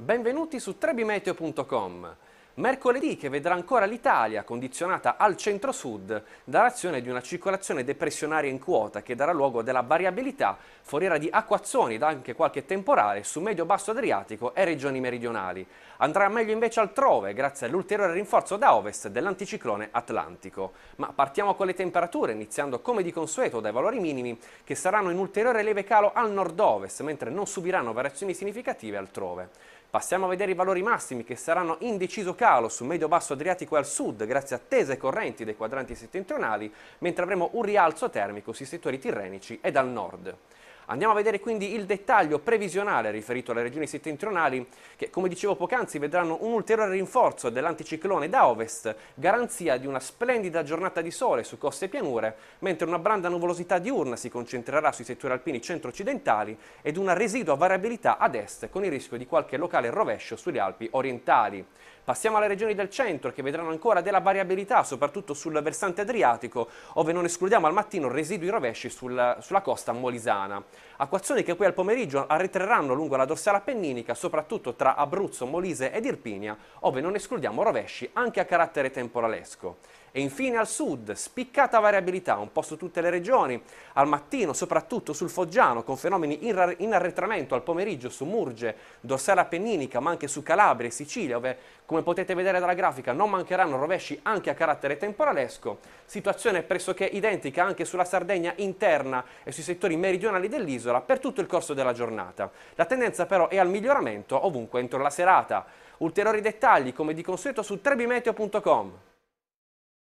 Benvenuti su trebimeteo.com. Mercoledì che vedrà ancora l'Italia condizionata al centro-sud dall'azione di una circolazione depressionaria in quota che darà luogo della variabilità foriera di acquazzoni ed anche qualche temporale su medio-basso Adriatico e regioni meridionali. Andrà meglio invece altrove grazie all'ulteriore rinforzo da ovest dell'anticiclone atlantico. Ma partiamo con le temperature iniziando come di consueto dai valori minimi che saranno in ulteriore leve calo al nord-ovest mentre non subiranno variazioni significative altrove. Passiamo a vedere i valori massimi che saranno in deciso calo su medio-basso Adriatico e al sud grazie a tese correnti dei quadranti settentrionali, mentre avremo un rialzo termico sui settori tirrenici ed al nord. Andiamo a vedere quindi il dettaglio previsionale riferito alle regioni settentrionali che, come dicevo poc'anzi, vedranno un ulteriore rinforzo dell'anticiclone da ovest, garanzia di una splendida giornata di sole su coste e pianure, mentre una branda nuvolosità diurna si concentrerà sui settori alpini centro-occidentali ed una residua variabilità ad est con il rischio di qualche locale rovescio sulle Alpi orientali. Passiamo alle regioni del centro che vedranno ancora della variabilità, soprattutto sul versante adriatico, ove non escludiamo al mattino residui rovesci sul, sulla costa molisana. Acquazzoni che poi al pomeriggio arretreranno lungo la dorsale appenninica, soprattutto tra Abruzzo, Molise ed Irpinia, ove non escludiamo rovesci anche a carattere temporalesco. E infine al sud, spiccata variabilità un po' su tutte le regioni, al mattino soprattutto sul Foggiano con fenomeni in arretramento al pomeriggio su Murge, dorsale appenninica ma anche su Calabria e Sicilia dove come potete vedere dalla grafica non mancheranno rovesci anche a carattere temporalesco, situazione pressoché identica anche sulla Sardegna interna e sui settori meridionali dell'isola per tutto il corso della giornata. La tendenza però è al miglioramento ovunque entro la serata. Ulteriori dettagli come di consueto su trebimeteo.com.